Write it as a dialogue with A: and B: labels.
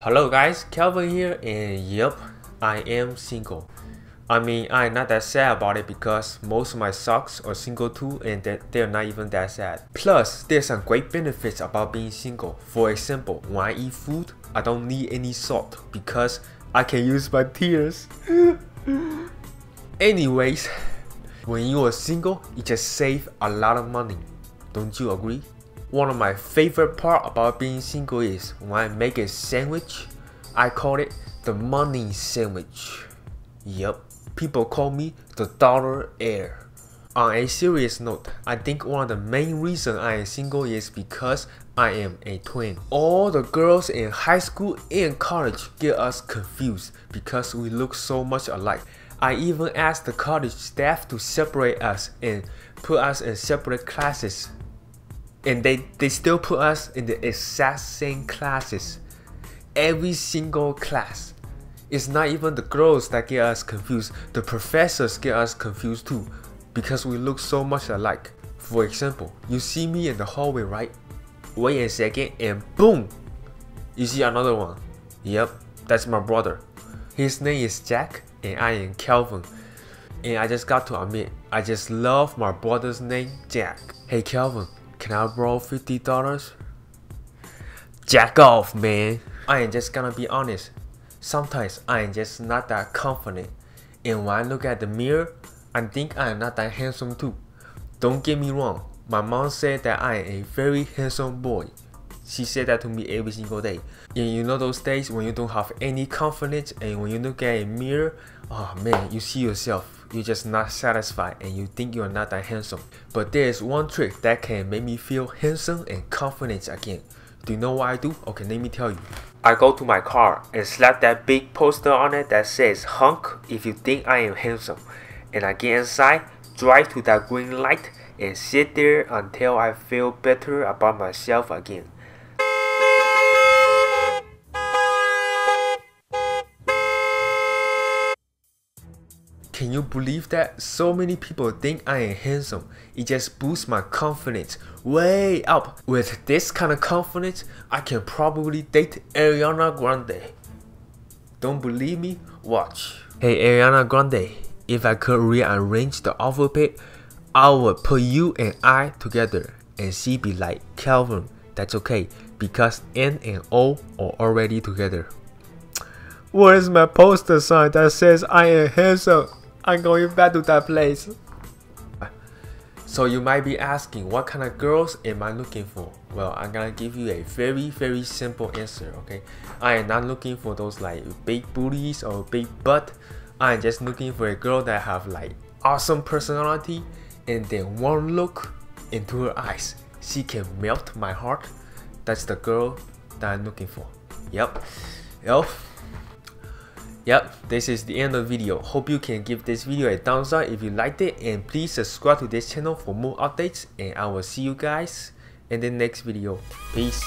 A: Hello guys, Kelvin here and yep, I am single. I mean, I'm not that sad about it because most of my socks are single too and they're not even that sad. Plus, there's some great benefits about being single. For example, when I eat food, I don't need any salt because I can use my tears. Anyways, when you are single, you just save a lot of money. Don't you agree? One of my favorite part about being single is when I make a sandwich, I call it the money sandwich. Yup, people call me the dollar heir. On a serious note, I think one of the main reasons I am single is because I am a twin. All the girls in high school and college get us confused because we look so much alike. I even asked the college staff to separate us and put us in separate classes and they, they still put us in the exact same classes. Every single class. It's not even the girls that get us confused, the professors get us confused too, because we look so much alike. For example, you see me in the hallway, right? Wait a second, and boom! You see another one. Yep, that's my brother. His name is Jack, and I am Kelvin. And I just got to admit, I just love my brother's name, Jack. Hey Kelvin, can I borrow $50? Jack off, man. I am just gonna be honest. Sometimes I am just not that confident. And when I look at the mirror, I think I am not that handsome too. Don't get me wrong, my mom said that I am a very handsome boy. She said that to me every single day. And you know those days when you don't have any confidence and when you look at a mirror, oh man, you see yourself, you're just not satisfied and you think you're not that handsome. But there's one trick that can make me feel handsome and confident again. Do you know what I do? Okay, let me tell you. I go to my car and slap that big poster on it that says hunk if you think I am handsome. And I get inside, drive to that green light and sit there until I feel better about myself again. Can you believe that? So many people think I am handsome. It just boosts my confidence way up. With this kind of confidence, I can probably date Ariana Grande. Don't believe me? Watch. Hey Ariana Grande, if I could rearrange the alphabet, I would put you and I together and she be like Kelvin. That's okay because N and O are already together. Where is my poster sign that says I am handsome? I'm going back to that place. So you might be asking, what kind of girls am I looking for? Well, I'm gonna give you a very, very simple answer, okay? I am not looking for those like big booties or big butt. I'm just looking for a girl that have like awesome personality and then one look into her eyes. She can melt my heart. That's the girl that I'm looking for. Yep. Yep. Yep, this is the end of the video. Hope you can give this video a thumbs up if you liked it and please subscribe to this channel for more updates and I will see you guys in the next video. Peace.